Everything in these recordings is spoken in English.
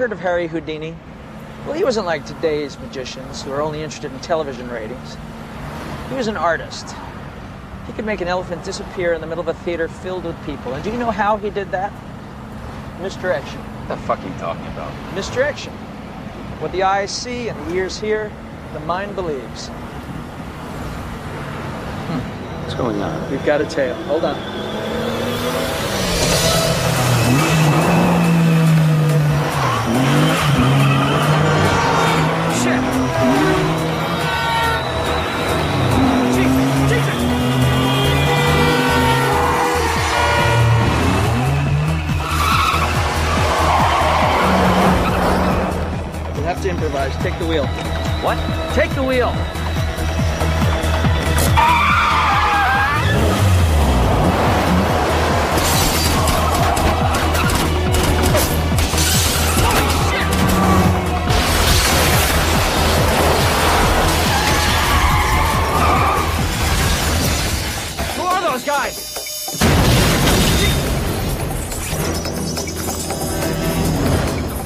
heard of Harry Houdini? Well, he wasn't like today's magicians who are only interested in television ratings. He was an artist. He could make an elephant disappear in the middle of a theater filled with people. And do you know how he did that? Misdirection. What the fuck are you talking about? Misdirection. What the eyes see and the ears hear, the mind believes. Hmm. What's going on? We've got a tail. Hold on. Improvise. Take the wheel. What? Take the wheel. Who are those guys?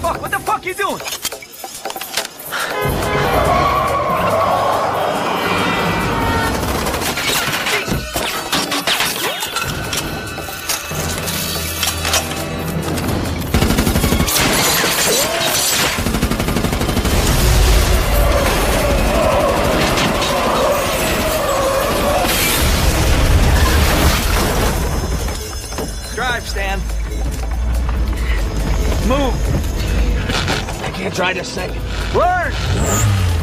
Fuck, what the fuck you doing? Stan. Move. I can't try a second. Learn.